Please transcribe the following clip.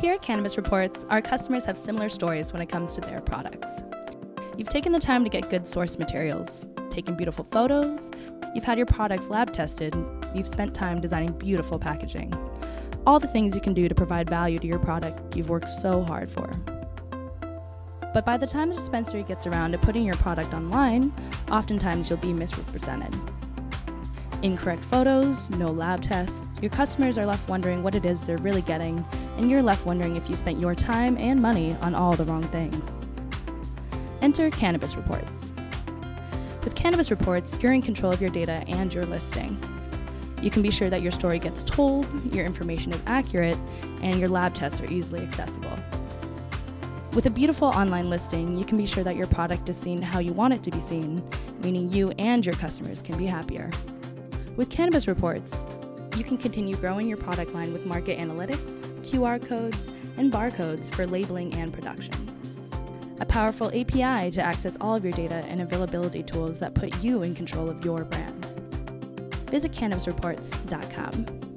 Here at Cannabis Reports, our customers have similar stories when it comes to their products. You've taken the time to get good source materials, taken beautiful photos, you've had your products lab tested, you've spent time designing beautiful packaging. All the things you can do to provide value to your product you've worked so hard for. But by the time the dispensary gets around to putting your product online, oftentimes you'll be misrepresented. Incorrect photos, no lab tests, your customers are left wondering what it is they're really getting, and you're left wondering if you spent your time and money on all the wrong things. Enter Cannabis Reports. With Cannabis Reports, you're in control of your data and your listing. You can be sure that your story gets told, your information is accurate, and your lab tests are easily accessible. With a beautiful online listing, you can be sure that your product is seen how you want it to be seen, meaning you and your customers can be happier. With Cannabis Reports, you can continue growing your product line with market analytics, QR codes, and barcodes for labeling and production. A powerful API to access all of your data and availability tools that put you in control of your brand. Visit cannabisreports.com.